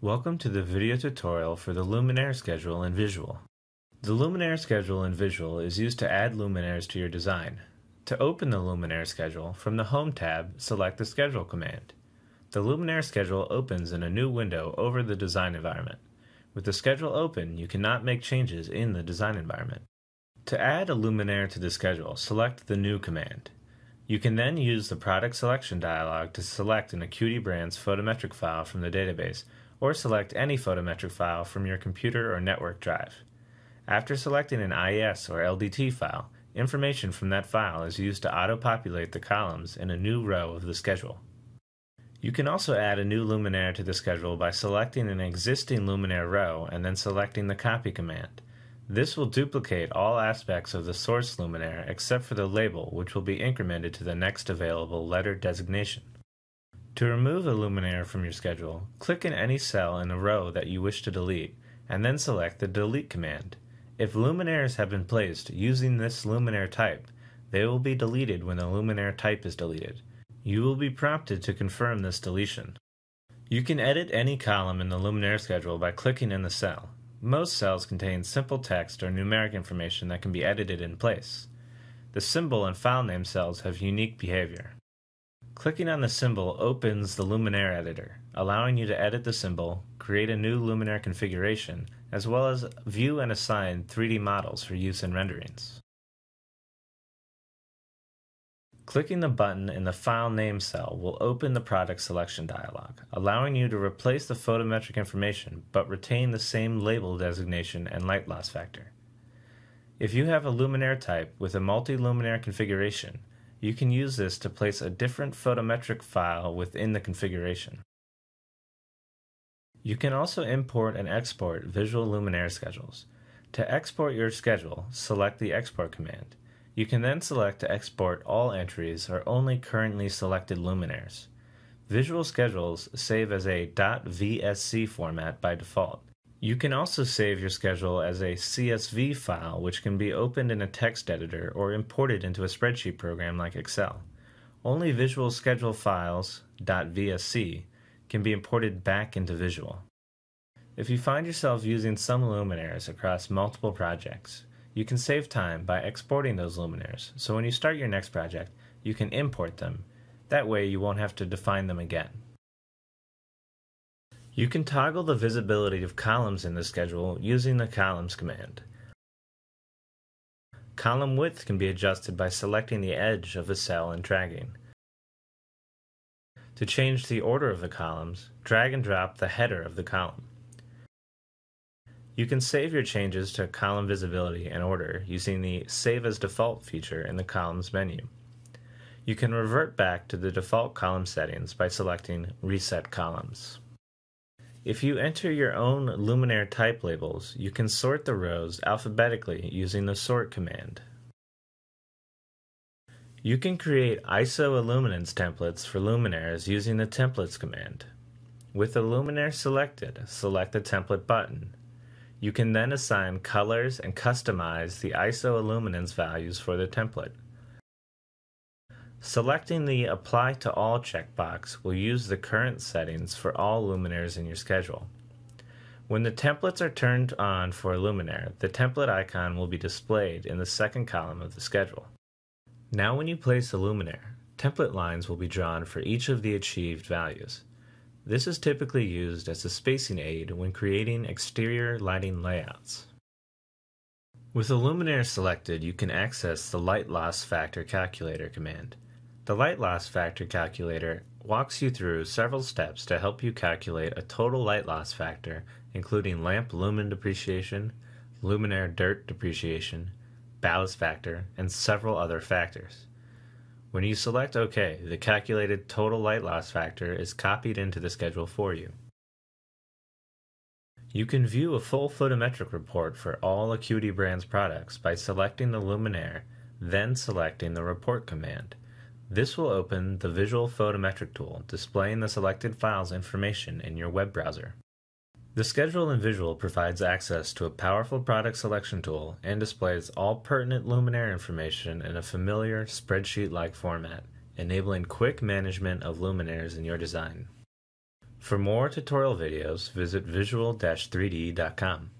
Welcome to the video tutorial for the Luminaire schedule in Visual. The Luminaire schedule in Visual is used to add luminaires to your design. To open the Luminaire schedule, from the Home tab, select the Schedule command. The Luminaire schedule opens in a new window over the design environment. With the schedule open, you cannot make changes in the design environment. To add a luminaire to the schedule, select the New command. You can then use the product selection dialog to select an Acuity Brands photometric file from the database, or select any photometric file from your computer or network drive. After selecting an IES or LDT file, information from that file is used to auto-populate the columns in a new row of the schedule. You can also add a new luminaire to the schedule by selecting an existing luminaire row and then selecting the copy command. This will duplicate all aspects of the source luminaire except for the label, which will be incremented to the next available letter designation. To remove a luminaire from your schedule, click in any cell in a row that you wish to delete, and then select the Delete command. If luminaires have been placed using this luminaire type, they will be deleted when the luminaire type is deleted. You will be prompted to confirm this deletion. You can edit any column in the luminaire schedule by clicking in the cell. Most cells contain simple text or numeric information that can be edited in place. The symbol and file name cells have unique behavior. Clicking on the symbol opens the Luminaire editor, allowing you to edit the symbol, create a new Luminaire configuration, as well as view and assign 3D models for use in renderings. Clicking the button in the File Name cell will open the product selection dialog, allowing you to replace the photometric information but retain the same label designation and light loss factor. If you have a luminaire type with a multi-luminaire configuration, you can use this to place a different photometric file within the configuration. You can also import and export visual luminaire schedules. To export your schedule, select the Export command. You can then select to export all entries or only currently selected luminaires. Visual schedules save as a .vsc format by default. You can also save your schedule as a CSV file, which can be opened in a text editor or imported into a spreadsheet program like Excel. Only Visual Schedule files .vsc can be imported back into Visual. If you find yourself using some luminaires across multiple projects, you can save time by exporting those luminaires, so when you start your next project, you can import them. That way you won't have to define them again. You can toggle the visibility of columns in the schedule using the columns command. Column width can be adjusted by selecting the edge of a cell and dragging. To change the order of the columns, drag and drop the header of the column. You can save your changes to column visibility and order using the Save as Default feature in the Columns menu. You can revert back to the default column settings by selecting Reset Columns. If you enter your own Luminaire type labels, you can sort the rows alphabetically using the Sort command. You can create ISO illuminance templates for luminaires using the Templates command. With the luminaire selected, select the template button you can then assign colors and customize the ISO illuminance values for the template. Selecting the Apply to All checkbox will use the current settings for all luminaires in your schedule. When the templates are turned on for a luminaire, the template icon will be displayed in the second column of the schedule. Now when you place a luminaire, template lines will be drawn for each of the achieved values. This is typically used as a spacing aid when creating exterior lighting layouts. With a luminaire selected, you can access the Light Loss Factor Calculator command. The Light Loss Factor Calculator walks you through several steps to help you calculate a total light loss factor, including lamp lumen depreciation, luminaire dirt depreciation, ballast factor, and several other factors. When you select OK, the calculated total light loss factor is copied into the schedule for you. You can view a full photometric report for all Acuity Brands products by selecting the luminaire, then selecting the Report command. This will open the Visual Photometric tool, displaying the selected file's information in your web browser. The schedule in Visual provides access to a powerful product selection tool and displays all pertinent luminaire information in a familiar spreadsheet like format, enabling quick management of luminaires in your design. For more tutorial videos, visit visual-3d.com.